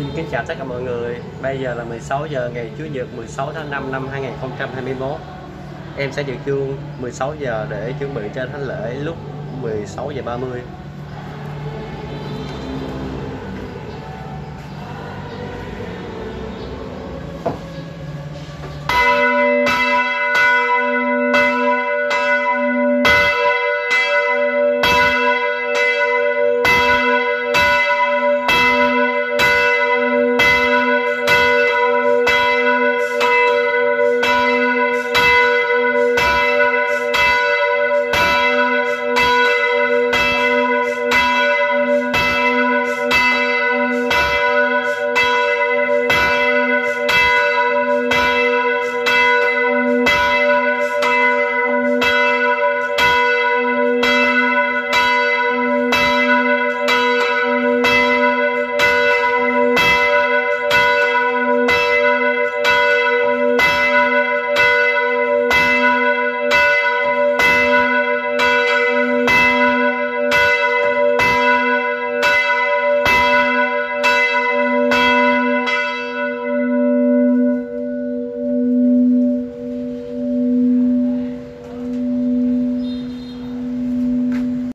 Xin kính chào tất cả mọi người. Bây giờ là 16 giờ, ngày Chủ nhật 16 tháng 5 năm 2021. Em sẽ dự chuông 16 giờ để chuẩn bị cho thánh lễ lúc 16 giờ 30.